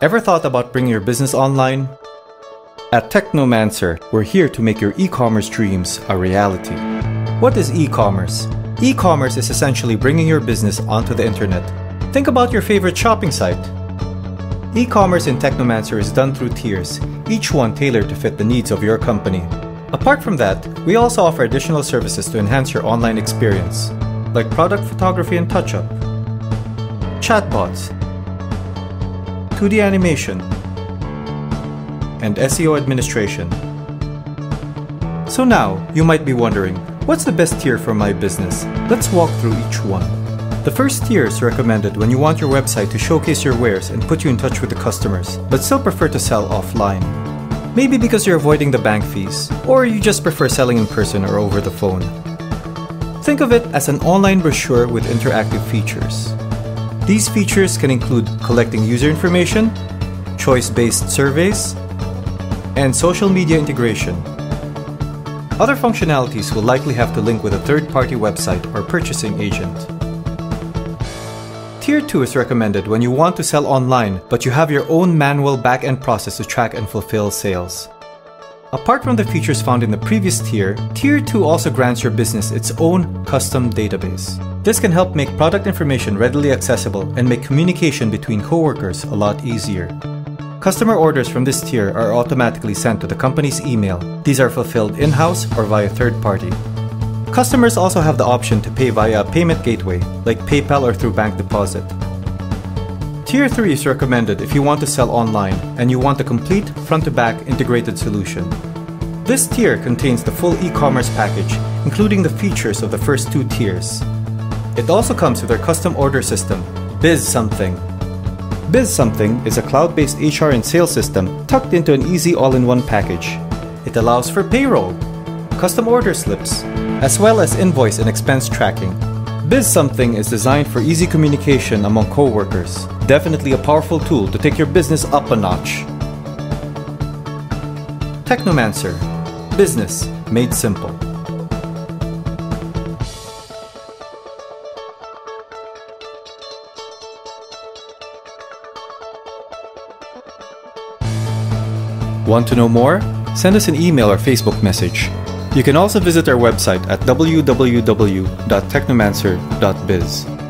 Ever thought about bringing your business online? At Technomancer, we're here to make your e commerce dreams a reality. What is e commerce? E commerce is essentially bringing your business onto the internet. Think about your favorite shopping site. E commerce in Technomancer is done through tiers, each one tailored to fit the needs of your company. Apart from that, we also offer additional services to enhance your online experience, like product photography and touch up, chatbots, 2D animation, and SEO administration. So now, you might be wondering, what's the best tier for my business? Let's walk through each one. The first tier is recommended when you want your website to showcase your wares and put you in touch with the customers, but still prefer to sell offline. Maybe because you're avoiding the bank fees, or you just prefer selling in person or over the phone. Think of it as an online brochure with interactive features. These features can include collecting user information, choice based surveys, and social media integration. Other functionalities will likely have to link with a third party website or purchasing agent. Tier 2 is recommended when you want to sell online but you have your own manual back end process to track and fulfill sales. Apart from the features found in the previous tier, Tier 2 also grants your business its own custom database. This can help make product information readily accessible and make communication between coworkers a lot easier. Customer orders from this tier are automatically sent to the company's email. These are fulfilled in house or via third party. Customers also have the option to pay via a payment gateway, like PayPal or through bank deposit. Tier 3 is recommended if you want to sell online and you want a complete front to back integrated solution. This tier contains the full e commerce package, including the features of the first two tiers. It also comes with our custom order system, Biz Something. Biz Something is a cloud based HR and sales system tucked into an easy all in one package. It allows for payroll, custom order slips, as well as invoice and expense tracking. Biz Something is designed for easy communication among coworkers. Definitely a powerful tool to take your business up a notch. Technomancer Business made simple. Want to know more? Send us an email or Facebook message. You can also visit our website at www.technomancer.biz.